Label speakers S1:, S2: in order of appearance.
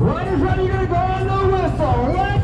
S1: Runners ready to go on the whistle.